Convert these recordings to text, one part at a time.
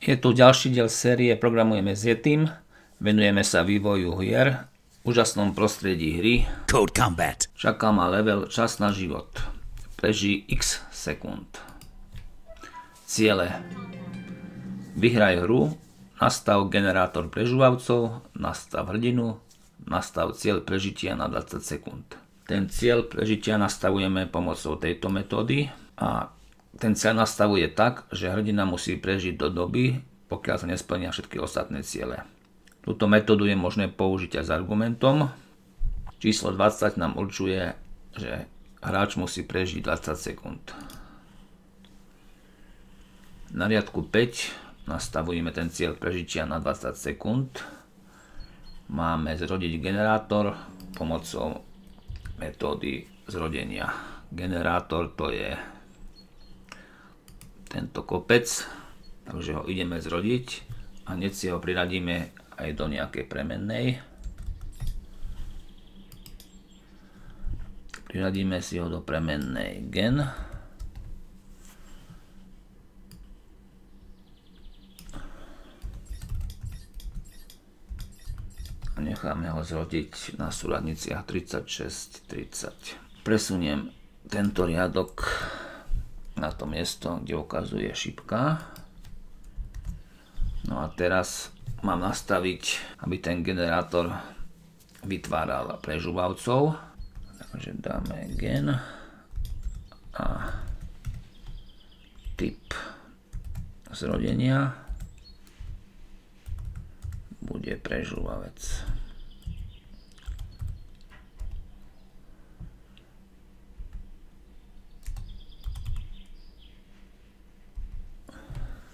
Je tu ďalší diel série Programujeme s Yetim. Venujeme sa vývoju hier, úžasnom prostredí hry. Code Combat. Čaká ma level čas na život. Preží x sekúnd. Ciele. Vyhraj hru, nastav generátor prežúvavcov, nastav hrdinu, nastav cieľ prežitia na 20 sekúnd. Ten cieľ prežitia nastavujeme pomocou tejto metódy a ten cieľ nastavuje tak, že hrdina musí prežiť do doby, pokiaľ sa nesplnia všetky ostatné ciele. Túto metódu je možné použiť aj s argumentom. Číslo 20 nám určuje, že hráč musí prežiť 20 sekúnd. Na riadku 5 nastavujeme ten cieľ prežitia na 20 sekúnd. Máme zrodiť generátor pomocou metódy zrodenia. Generátor to je tento kopec, takže ho ideme zrodiť a hneď si ho priradíme aj do nejakej premennej. Priradíme si ho do premennej gen. A necháme ho zrodiť na súradniciach 36, 30. Presuniem tento riadok na to miesto, kde ukazuje šipka. No a teraz mám nastaviť, aby ten generátor vytváral prežúvavcov. Takže dáme gen a typ zrodenia bude prežúvavec.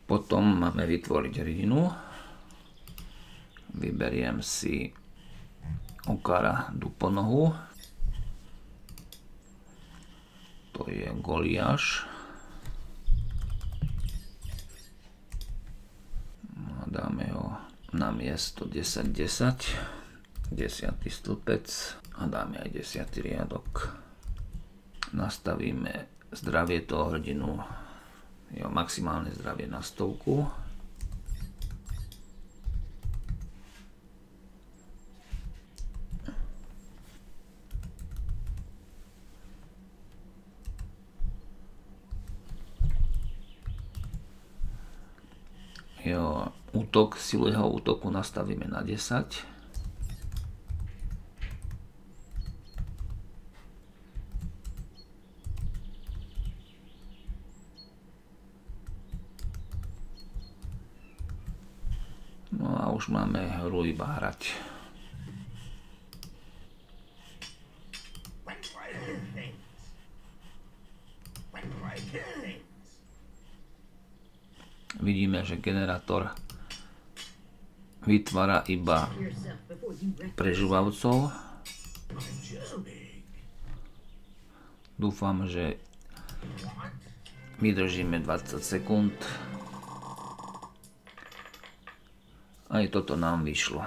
Potom máme vytvoriť hrdinu. Vyberiem si Okara Duponohu. To je Goliáš. Dáme ho na miesto 10, 10. 10. stĺpec a dáme aj 10. riadok. Nastavíme zdravie toho hrdinu jeho maximálne zdravie na stovku. Jeho útok, silu jeho útoku nastavíme na 10. už máme hru iba hrať. Vidíme, že generátor vytvára iba prežúvavcov. Dúfam, že vydržíme 20 sekúnd. Aj toto nám vyšlo.